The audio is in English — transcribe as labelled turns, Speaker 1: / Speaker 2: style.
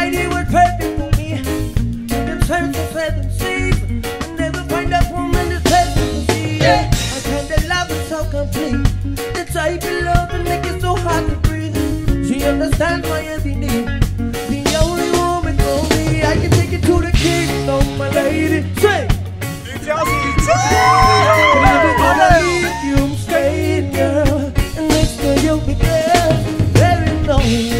Speaker 1: Friday was perfect for me. Them search for seven seas. I never find that woman that's perfect for me. Yeah. I kinda love is so complete. The type of love that make it so hard to breathe. She understands my every need. The only woman for me. I can take it to the king, oh my lady. Say. Never gonna leave you, stay girl, and next to you, be girl, very lonely.